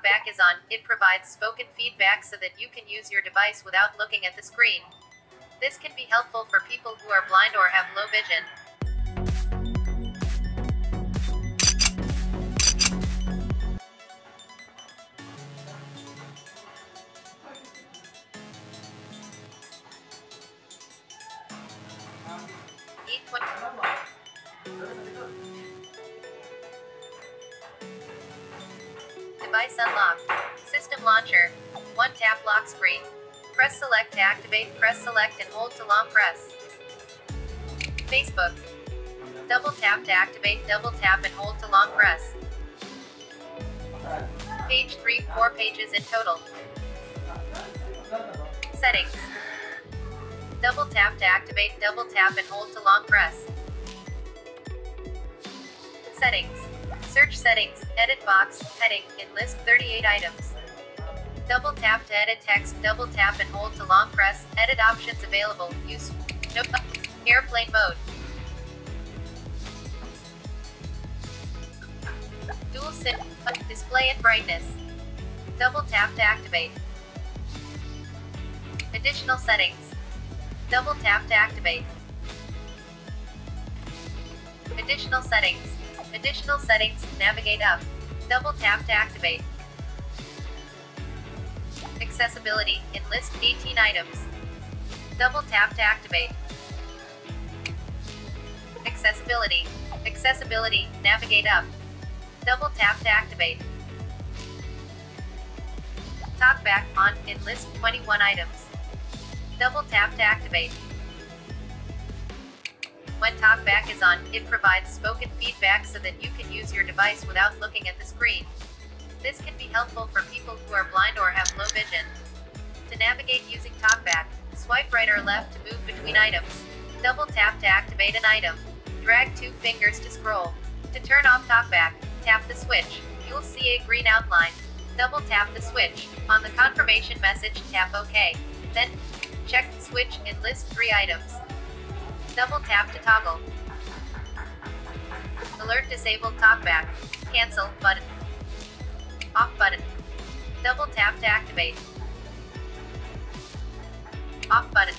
TalkBack is on, it provides spoken feedback so that you can use your device without looking at the screen. This can be helpful for people who are blind or have low vision. E20 Device unlocked. System launcher. One tap lock screen. Press select to activate, press select and hold to long press. Facebook. Double tap to activate, double tap and hold to long press. Page 3, 4 pages in total. Settings. Double tap to activate, double tap and hold to long press. Settings. Search settings, edit box, heading, in list 38 items. Double tap to edit text, double tap and hold to long press, edit options available, use, no, airplane mode. Dual sim, display and brightness. Double tap to activate. Additional settings. Double tap to activate. Additional settings. Additional settings, navigate up. Double tap to activate. Accessibility, in list 18 items. Double tap to activate. Accessibility. Accessibility, navigate up. Double tap to activate. Talkback on, in list 21 items. Double tap to activate. When TalkBack is on, it provides spoken feedback so that you can use your device without looking at the screen. This can be helpful for people who are blind or have low vision. To navigate using TalkBack, swipe right or left to move between items. Double tap to activate an item. Drag two fingers to scroll. To turn off TalkBack, tap the switch. You'll see a green outline. Double tap the switch. On the confirmation message, tap OK. Then, check the switch and list three items. Double tap to toggle. Alert disabled talkback. Cancel button. Off button. Double tap to activate. Off button.